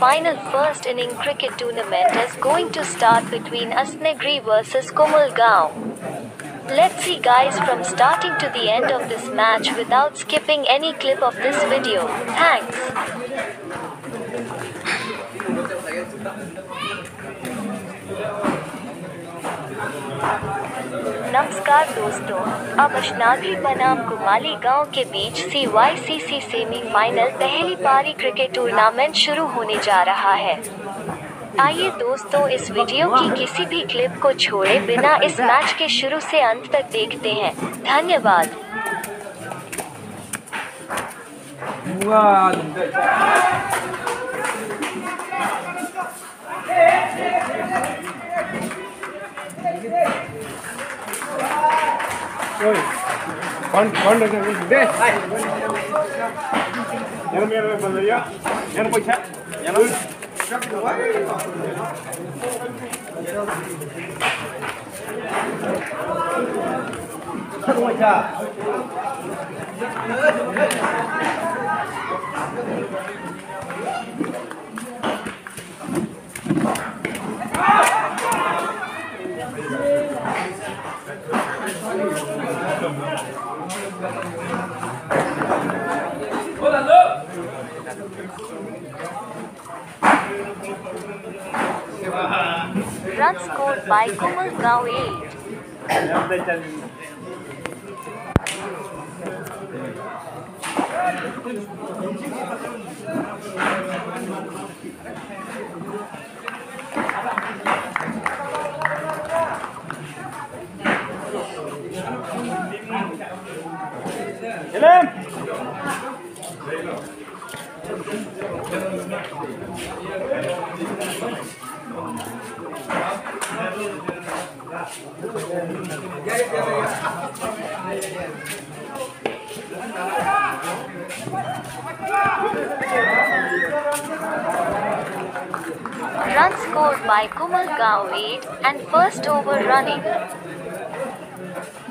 semi-final first inning cricket tournament is going to start between Ashnagree versus Komalgaon. Let's see guys from starting to the end of this match without skipping any clip of this video. Thanks. नमस्कार दोस्तों, अब अशनागी बनाम कुमाली गाँव के बीच सी Y C सी semifinal पहली पारी cricket tournament शुरू होने जा रहा है। आइए दोस्तों, इस वीडियो की किसी भी क्लिप को छोड़े बिना इस मैच के शुरू से अंत तक देखते हैं। धन्यवाद। 우 ಏನು ಪೈಸಾ ಏನು paisa Ah! Sát. Run scored by Komalgaon 8. Run scored by Komalgaon 8 and first over running.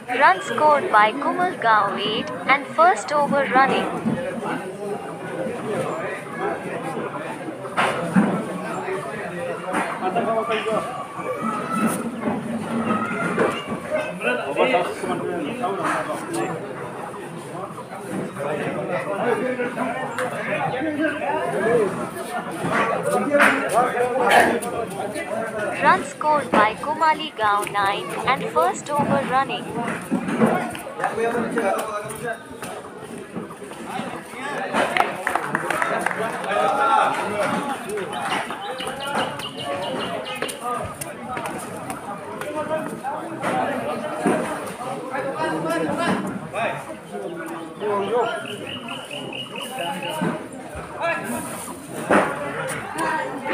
Run scored by Komalgaon 8 and first over running. Run scored by Kumali Gao 9 and first over running.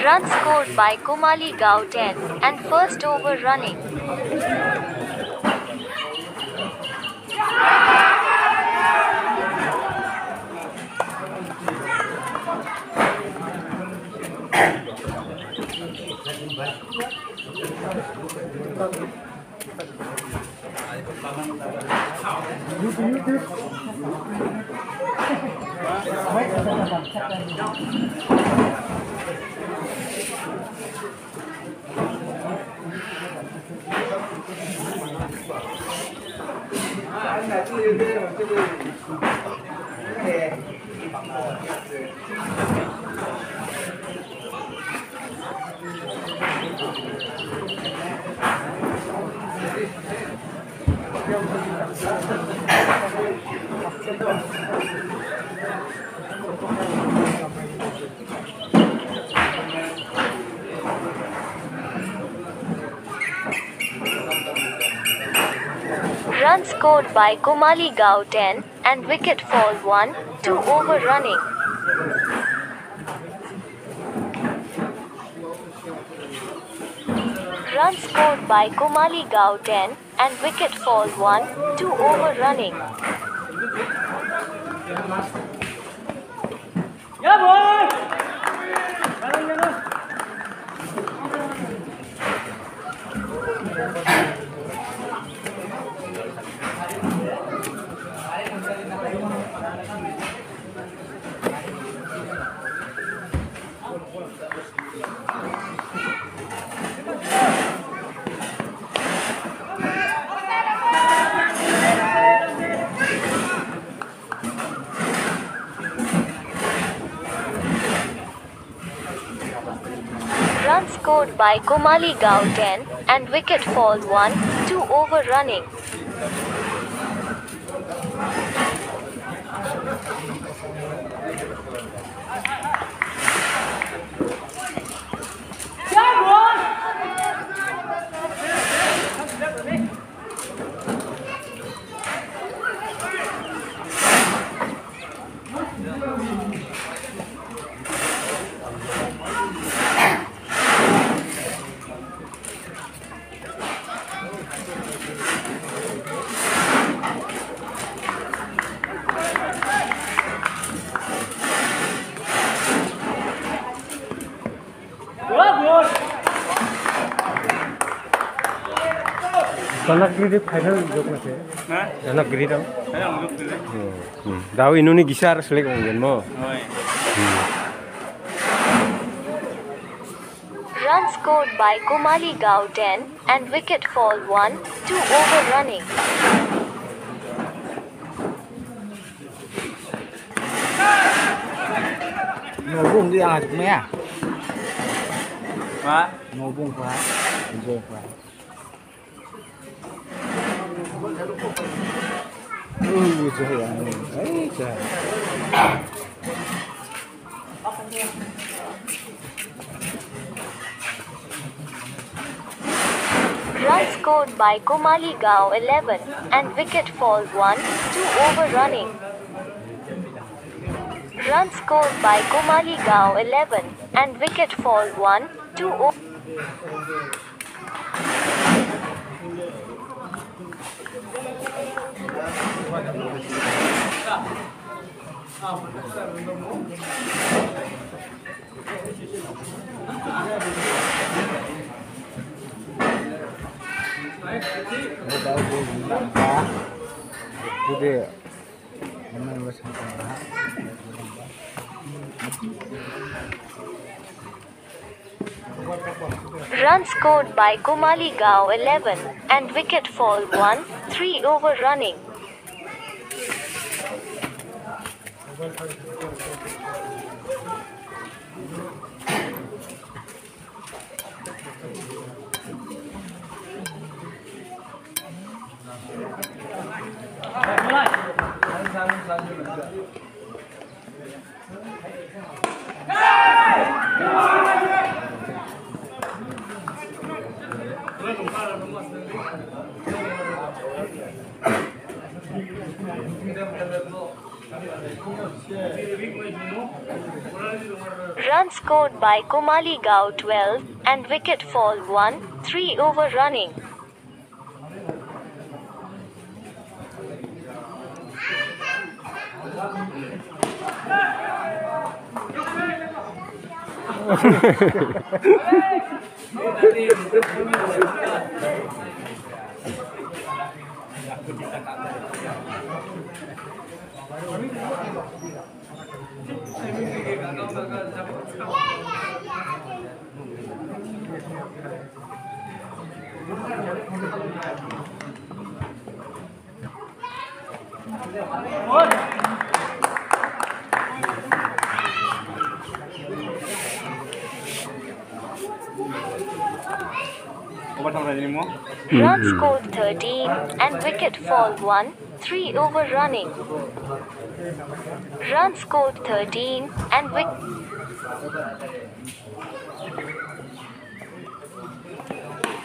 Run scored by Kumali 10 and first over running. Thank you. By Kumali Gao 10 and wicket fall 1, 2 over running. Run scored by Kumali Gao 10 and wicket fall 1, 2 over running. Nhớ rồi. By Komali 10 and wicket fall 1, 2 over running. जनकगिरी final जोखना थियो Ha? जनकगिरी दं Saya nggak dulu. दाउ इनुनि गिसार select मोनगोन म Oi. Run scored by Komali Gao 10 and wicket fall 1, 2 over running. nổ bung đi à chúng mẹ Ma. nổ bung quá rồi quá Run scored by Komali Gao 11 and wicket fall 1, 2 over running. Run scored by Komali Gao 11 and wicket fall 1, 2 over. Run scored by Komali Gao 11 and wicket fall 1, 3 over running. Gracias. Run scored by Komali Gao 12 and wicket fall 1, 3 over running. Mm-hmm. Run scored 13 and wicket fall 1, 3 over running. Run scored 13 and wicket.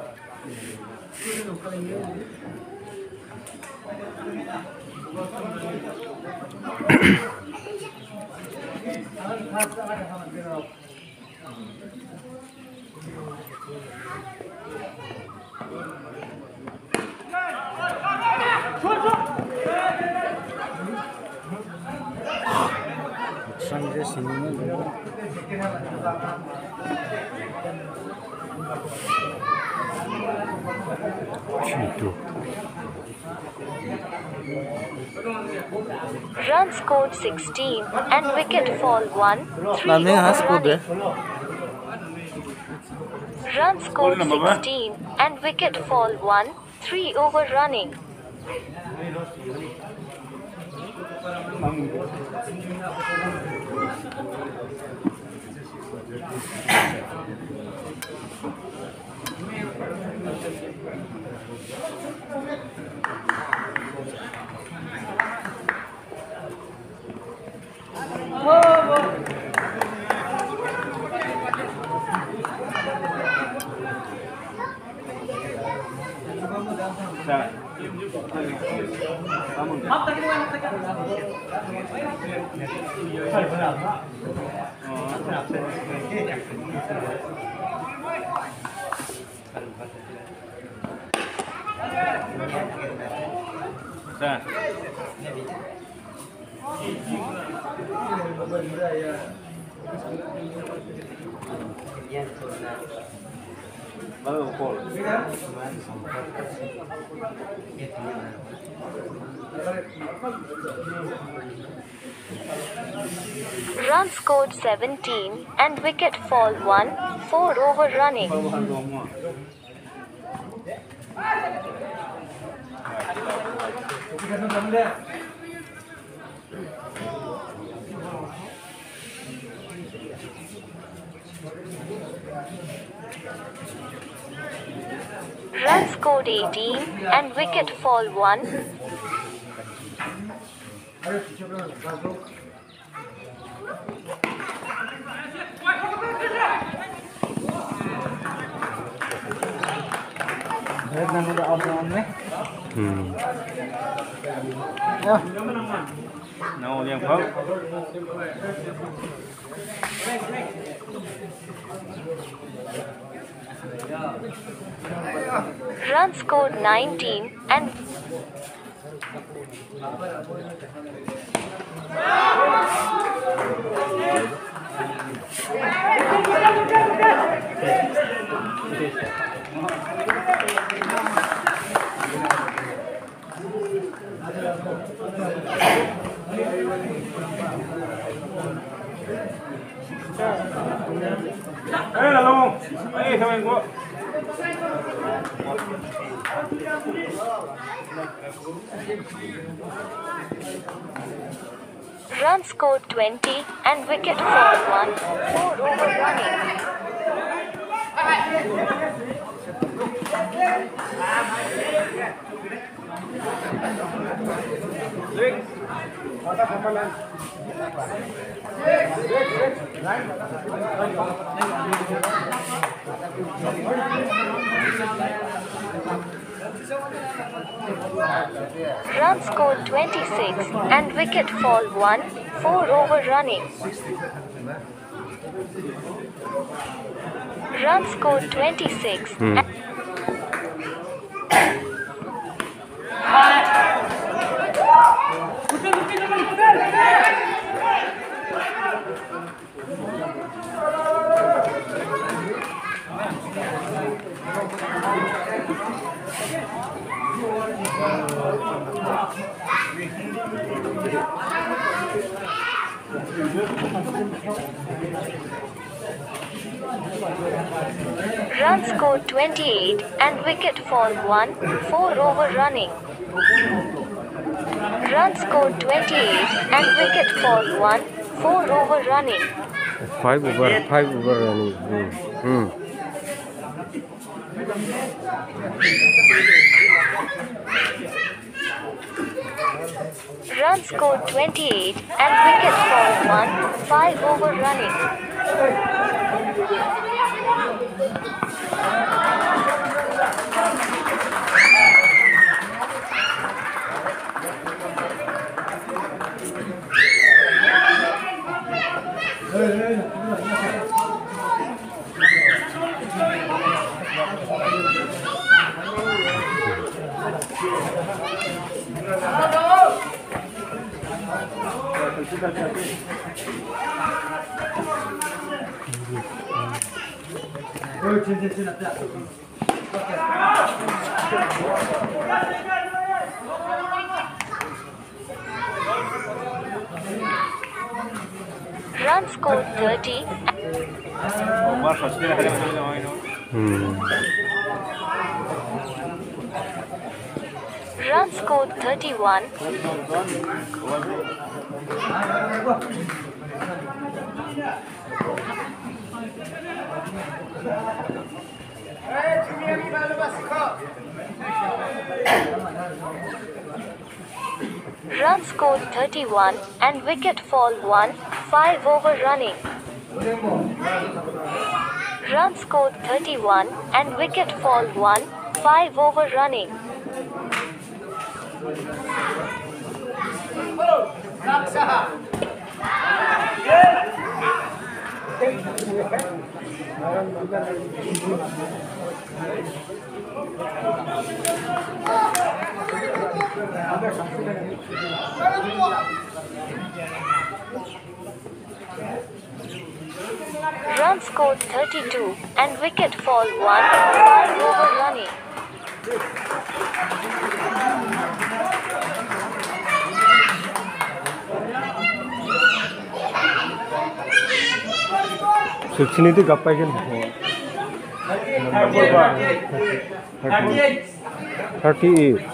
嗯好的好的好的。Itu. Runs scored 16 and wicket fall 1. 3 Nandang over has po running. Runs scored number one. 16 and wicket fall 1. 3 over running. bisa. Maaf Runs scored 17 and wicket fall 1. 4 over running. Baruhan dua scored 18 and wicket fall 1. Red na udah out naman eh. Runs scored 19 and Eh, là luôn. Eh, anh của. runs scored 20 and wicket fall 1. 4 over running. Runs scored 26 and wicket fall 1. 4 over running. Runs scored 26 Hmm. Runs scored 28 and wicket fall 1. 4 over running. Runs scored 28 and wicket fall 1. 4 over running. Five over, five over running. Hmm. Hmm. Runs scored 28 and wicket fall 1. 5 over running. Run scored 31 and wicket fall 1, 5 over running. Run scored 31 and wicket fall 1, 5 over running. Run scored 32 and wicket fall 1, 5 over running. सुचिनी तो गप्पा के thirty eight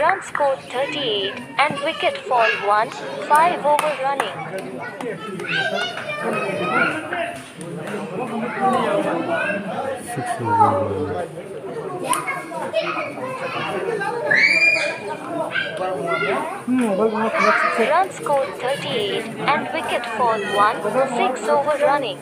Run score 38 and wicket fall 1, 5 over running. Six Run scored 38 and wicket fall 1, 6 over running.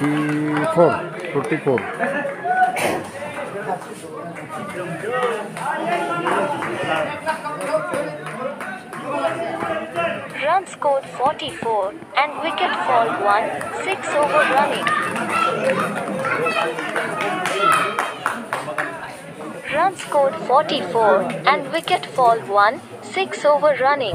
44, 44. scored 44 and wicket fall 1, 6 over running. Run scored 44 and wicket fall 1, 6 over running.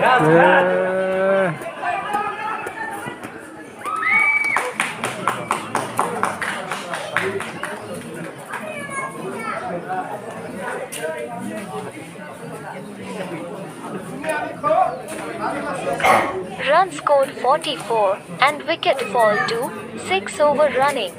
Yeah. 74 and wicket fall to 6 over running.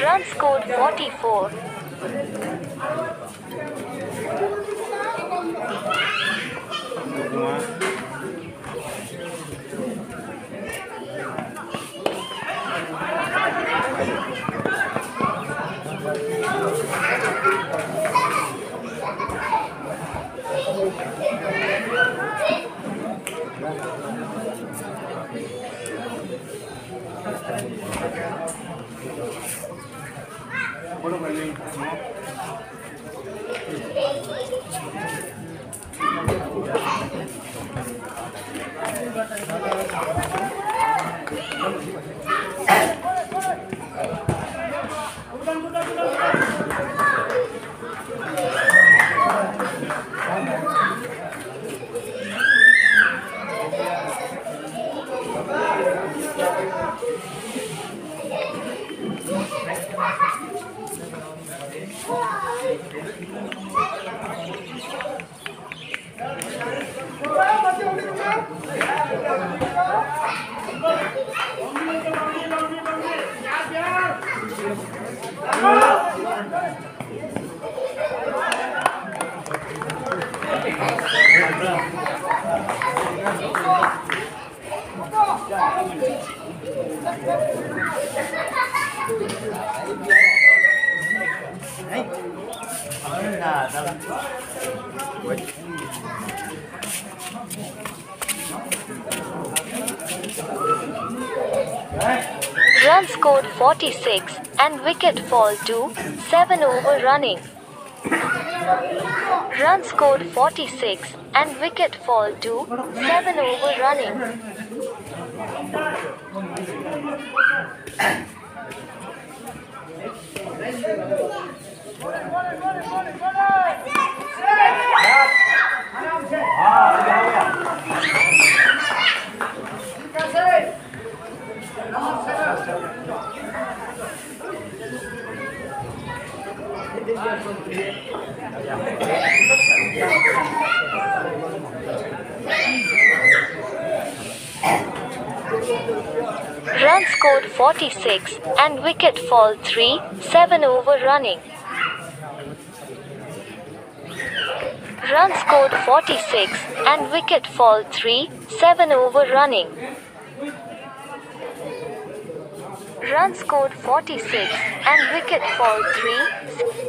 Run scored 44. Thank you. 56 and wicket fall to 7 over running. Run scored 46 and wicket fall to 7 over running. Runs scored 46 and wicket fall 3 7 over running. Runs scored 46 and wicket fall 3 7 over running. Runs scored 46 and wicket fall 3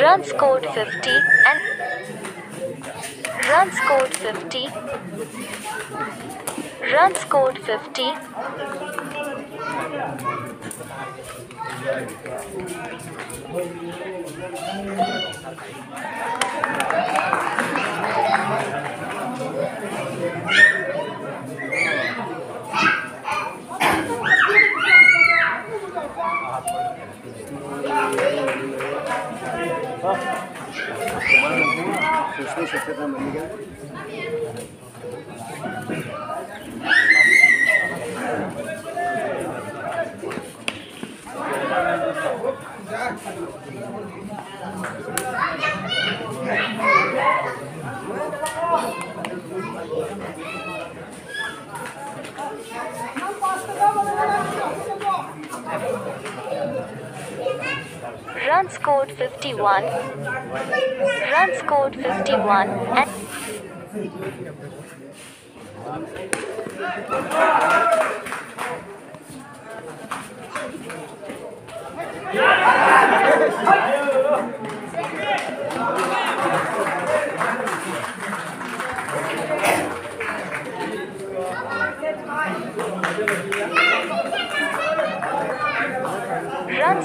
Runs scored 50 and Runs scored 50 Runs scored 50 Runs scored 51 Runs scored 51 and Runs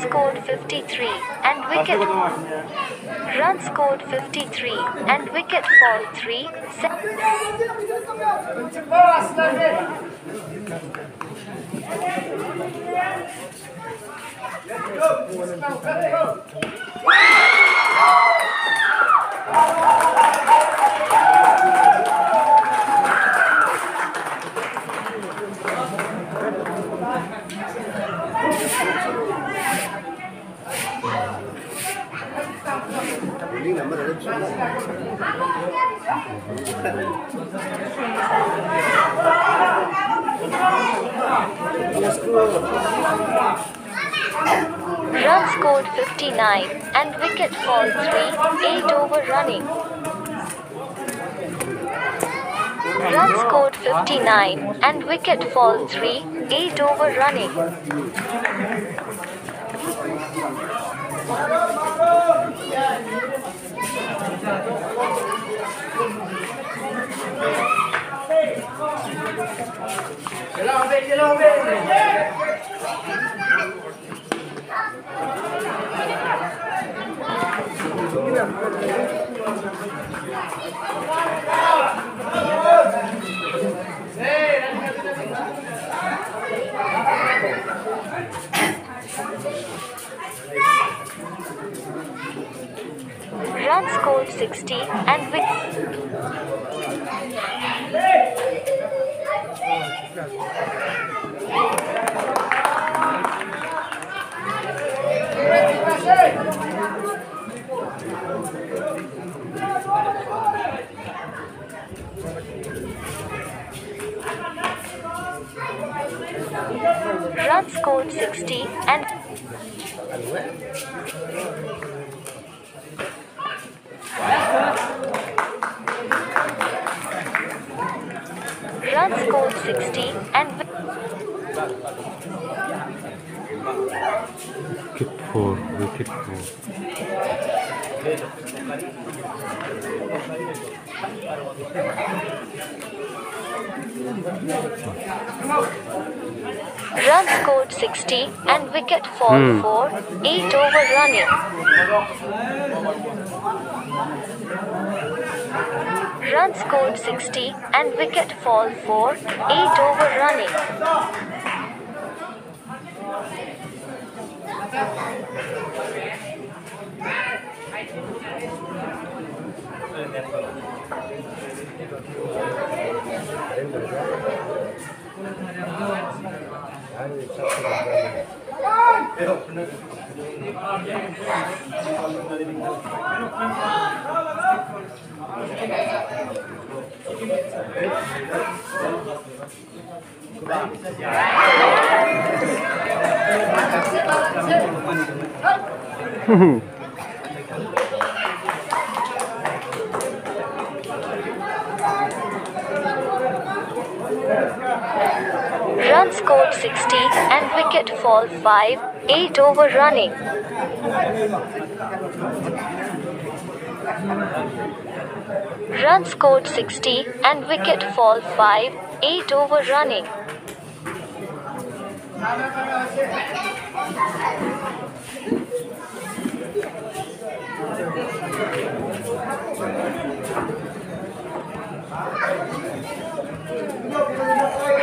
scored 53 and wicket Runs scored 53 and wicket fall 3 se- Runs scored 59 and wicket fall 3 8 over running. Runs scored 59 and wicket fall 3 8 over running. Run scored 60 and with. Run scored 60 and Run scored 60 and wi- wicket four, wicket four. run scored 60 and wicket fall Hmm. 4, 8 over running. Run scored 60 and wicket fall for 8 over running. Run scored 60 and wicket fall 5, 8 over running. Run scored 60 and wicket fall 5, 8 over running.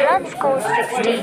Run scored 60.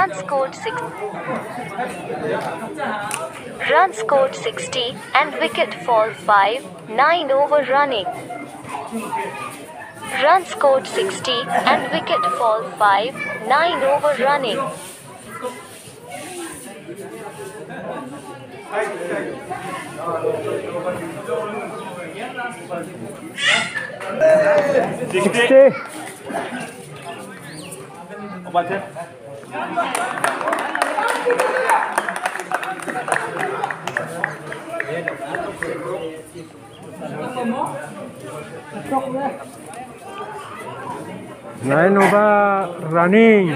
Run scored 6 Run scored 60 and wicket fall 5, 9 over running. Run scored 60 and wicket fall 5, 9 over running. Sixty. Nine over running.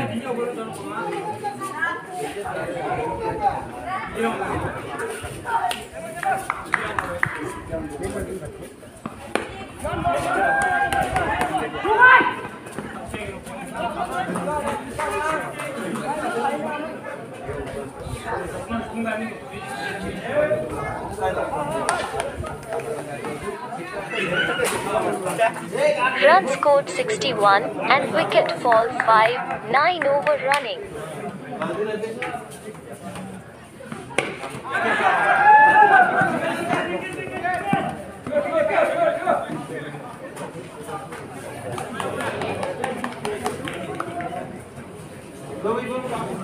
Run scored 61 and wicket fall 5, 9 over running. Go, go, go, go.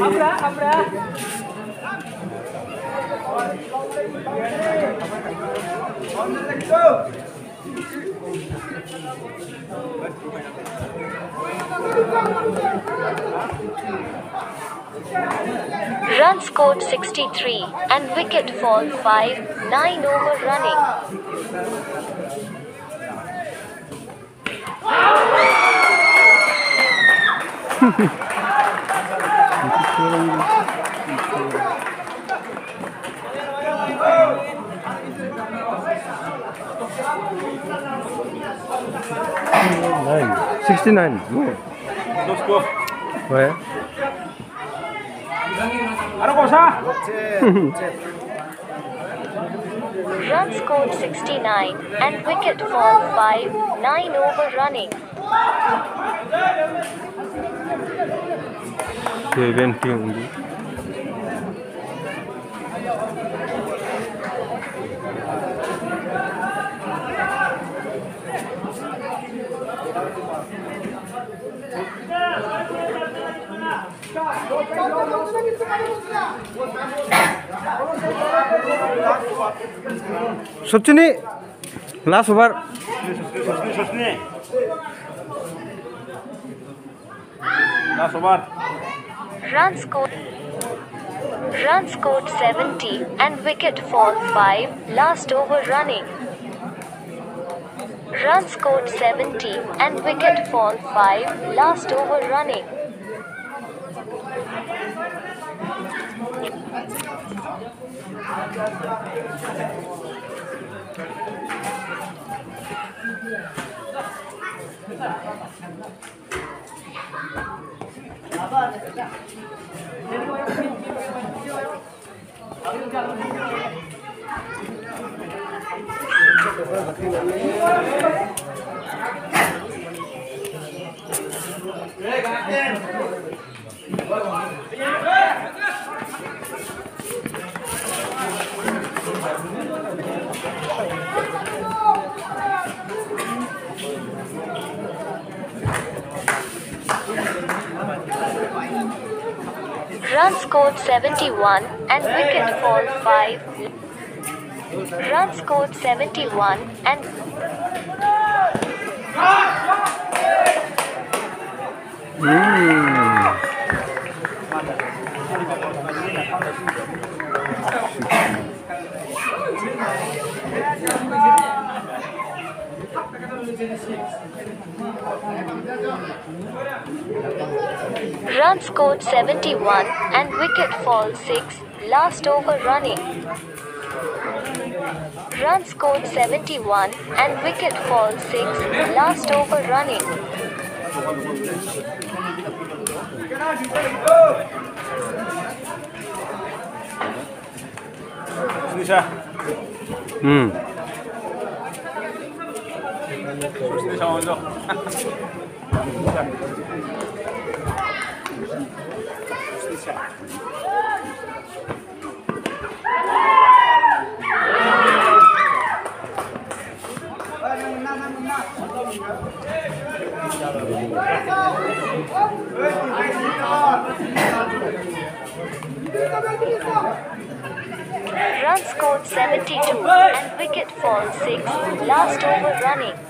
Abra, abra. On the next go. Thank you. Run scored 63 and wicket fall 5, 9 over running. Sixty nine. Sixty nine. No score. Where? আরো Runs scored 69 and wicket for 5, 9 over running. 70. Go, go, go, go. सचिनी last over run score run score seventy and wicket fall five last over running run score seventy and wicket fall five last over running Hey, captain! Run scored 71 and wicket fall 5. Run scored 71 and Run scored 71 and wicket fall 6, last over running. Run scored 71 and wicket fall 6, last over running. Hmm. Şurası. Run scored 72 and wicket falls 6, last over running.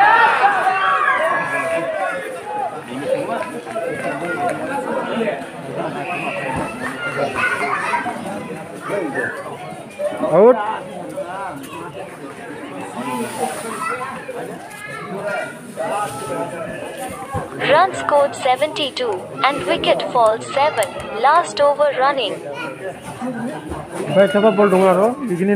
scored 72 and wicket falls 7. Last over running. Laro? Begini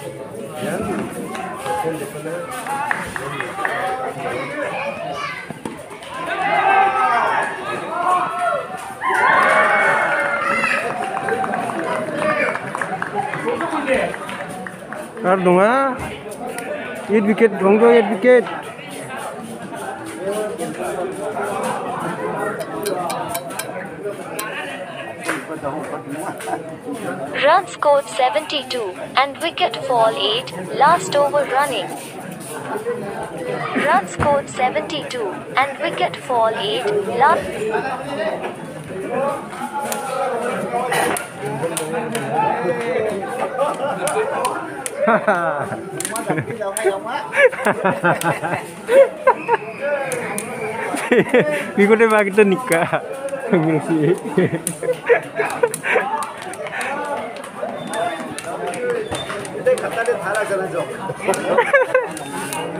Ar dong ah. Eight wicket, dong dong eight wicket. Run scored 72 and wicket fall 8. Last over running. Run scored 72 and wicket fall 8. Last Wicket bagi tu nikah. Ngisi.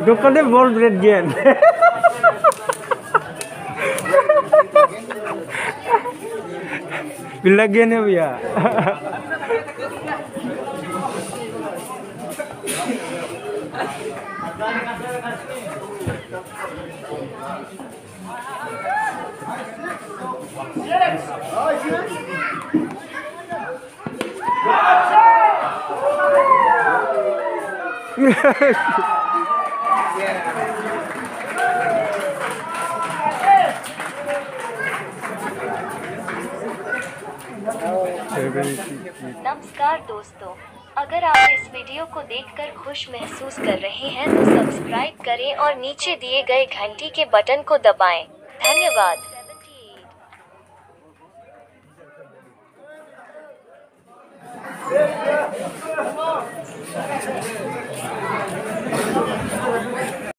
দোকানে বল bread জ্ঞান Bilagyan ya. Oh, yes. नमस्कार दोस्तों, अगर आप इस video को देखकर खुश महसूस कर रहे हैं तो सब्सक्राइब करें और नीचे दिए गए घंटी के बटन को दबाएँ। धन्यवाद